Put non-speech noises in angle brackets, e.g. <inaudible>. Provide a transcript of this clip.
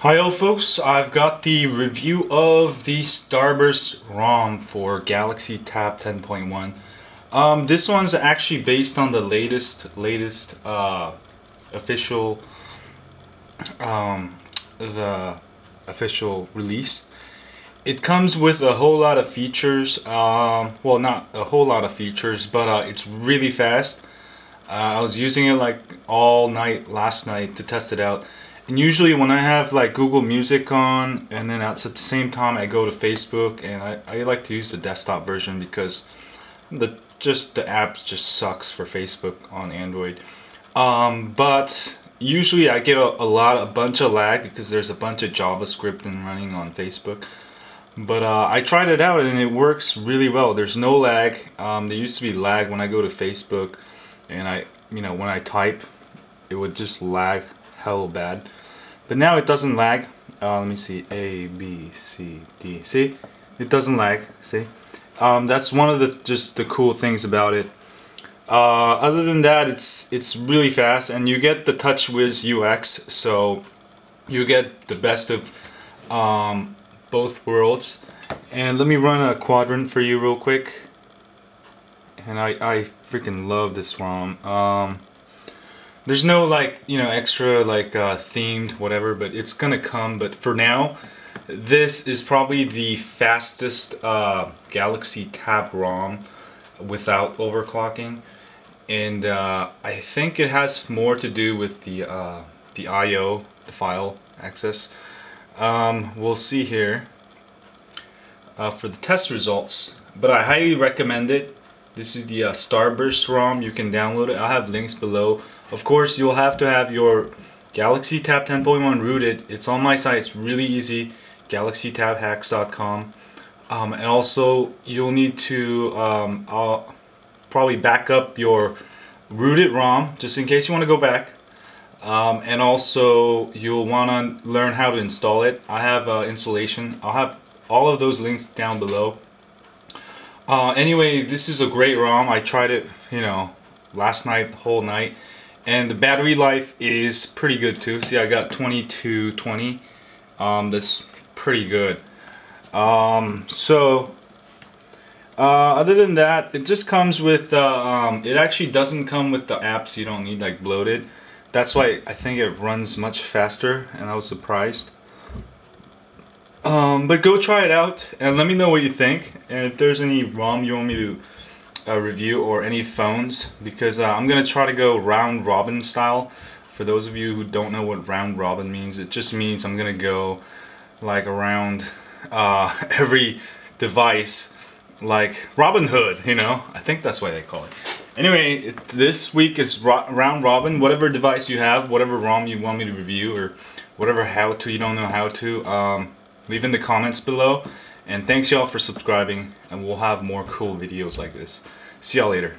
Hi all folks, I've got the review of the Starburst ROM for Galaxy Tab 10.1. Um, this one's actually based on the latest, latest uh, official, um, the official release. It comes with a whole lot of features, um, well not a whole lot of features, but uh, it's really fast. Uh, I was using it like all night last night to test it out and usually when I have like Google Music on and then at the same time I go to Facebook and I, I like to use the desktop version because the just the app just sucks for Facebook on Android. Um, but usually I get a, a lot a bunch of lag because there's a bunch of JavaScript and running on Facebook. But uh, I tried it out and it works really well. There's no lag. Um, there used to be lag when I go to Facebook and I you know when I type it would just lag hell bad. But now it doesn't lag. Uh, let me see. A, B, C, D. See? It doesn't lag. See? Um, that's one of the just the cool things about it. Uh, other than that, it's it's really fast, and you get the TouchWiz UX, so you get the best of um, both worlds. And let me run a quadrant for you real quick. And I I freaking love this ROM. Um, there's no like you know extra like uh, themed whatever but it's gonna come but for now this is probably the fastest uh, Galaxy Tab ROM without overclocking and uh, I think it has more to do with the uh, the I.O. the file access um, we'll see here uh, for the test results but I highly recommend it this is the uh, Starburst ROM you can download it I'll have links below of course, you'll have to have your Galaxy Tab 10.1 rooted. It's on my site. It's really easy. GalaxyTabHacks.com. Um, and also, you'll need to um, I'll probably back up your rooted ROM just in case you want to go back. Um, and also, you'll want to learn how to install it. I have uh, installation. I'll have all of those links down below. Uh, anyway, this is a great ROM. I tried it, you know, last night, the whole night. And the battery life is pretty good too. See I got 2220 um, that's pretty good. Um, so uh, other than that it just comes with uh, um, it actually doesn't come with the apps you don't need like bloated. That's why I think it runs much faster and I was surprised um, but go try it out and let me know what you think. And if there's any ROM you want me to uh, review or any phones because uh, I'm gonna try to go round robin style. For those of you who don't know what round robin means it just means I'm gonna go like around uh, <laughs> every device like Robin Hood you know? I think that's why they call it. Anyway this week is ro round robin. Whatever device you have whatever ROM you want me to review or whatever how to you don't know how to um, leave in the comments below and thanks y'all for subscribing and we'll have more cool videos like this. See y'all later.